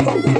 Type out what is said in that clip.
you.